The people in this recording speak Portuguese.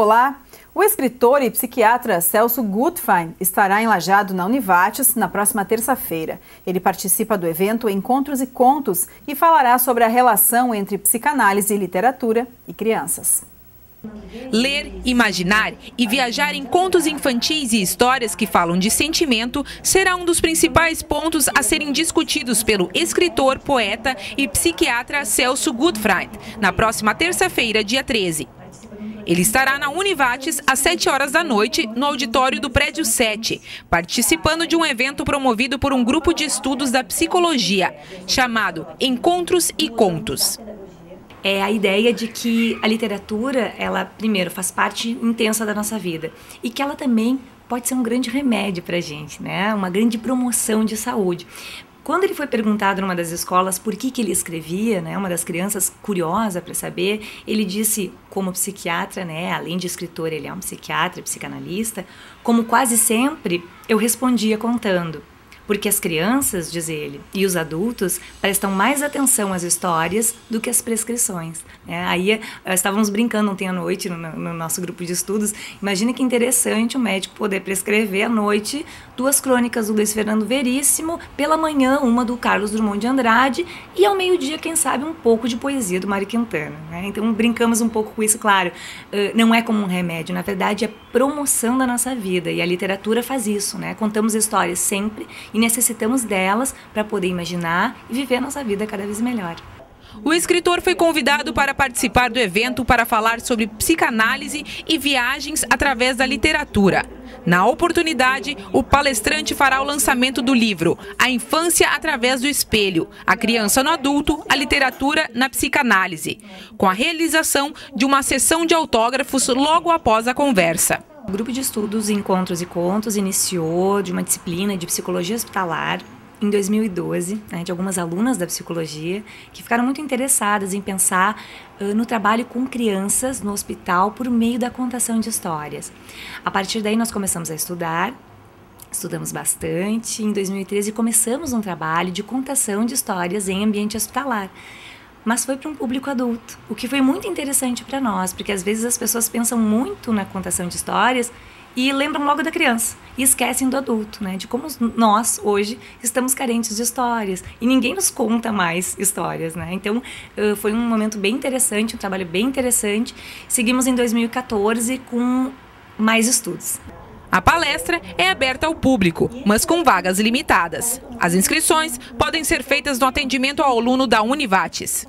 Olá! O escritor e psiquiatra Celso Gutfein estará enlajado na Univates na próxima terça-feira. Ele participa do evento Encontros e Contos e falará sobre a relação entre psicanálise, literatura e crianças. Ler, imaginar e viajar em contos infantis e histórias que falam de sentimento será um dos principais pontos a serem discutidos pelo escritor, poeta e psiquiatra Celso Gutfreund na próxima terça-feira, dia 13. Ele estará na Univates às 7 horas da noite, no auditório do Prédio 7, participando de um evento promovido por um grupo de estudos da psicologia, chamado Encontros e Contos é a ideia de que a literatura, ela primeiro faz parte intensa da nossa vida e que ela também pode ser um grande remédio para a gente, né? Uma grande promoção de saúde. Quando ele foi perguntado numa das escolas por que, que ele escrevia, né, uma das crianças curiosa para saber, ele disse, como psiquiatra, né, além de escritor, ele é um psiquiatra, psicanalista, como quase sempre eu respondia contando porque as crianças, diz ele, e os adultos prestam mais atenção às histórias do que às prescrições. É, aí eh, estávamos brincando ontem à noite no, no, nosso grupo de estudos. Imagina que interessante o médico poder prescrever à noite duas crônicas do Luiz Fernando Veríssimo, pela manhã uma do Carlos Drummond de Andrade e ao meio-dia, quem sabe, um pouco de poesia do Mário Quintana. Né? Então brincamos um pouco com isso, claro. Uh, não é como um remédio, na verdade é promoção da nossa vida e a literatura faz isso, né? Contamos histórias sempre e necessitamos delas para poder imaginar e viver nossa vida cada vez melhor. O escritor foi convidado para participar do evento para falar sobre psicanálise e viagens através da literatura. Na oportunidade, o palestrante fará o lançamento do livro A Infância através do Espelho, a criança no adulto, a literatura na psicanálise, com a realização de uma sessão de autógrafos logo após a conversa. O grupo de estudos Encontros e Contos iniciou de uma disciplina de psicologia hospitalar em 2012, né, de algumas alunas da psicologia que ficaram muito interessadas em pensar uh, no trabalho com crianças no hospital por meio da contação de histórias. A partir daí nós começamos a estudar Estudamos bastante. Em 2013 começamos um trabalho de contação de histórias em ambiente hospitalar mas foi para um público adulto, o que foi muito interessante para nós, porque às vezes as pessoas pensam muito na contação de histórias e lembram logo da criança e esquecem do adulto, né? De como nós hoje estamos carentes de histórias e ninguém nos conta mais histórias, né? Então foi um momento bem interessante, um trabalho bem interessante. Seguimos em 2014 com mais estudos. A palestra é aberta ao público, mas com vagas limitadas. As inscrições podem ser feitas no atendimento ao aluno da Univates.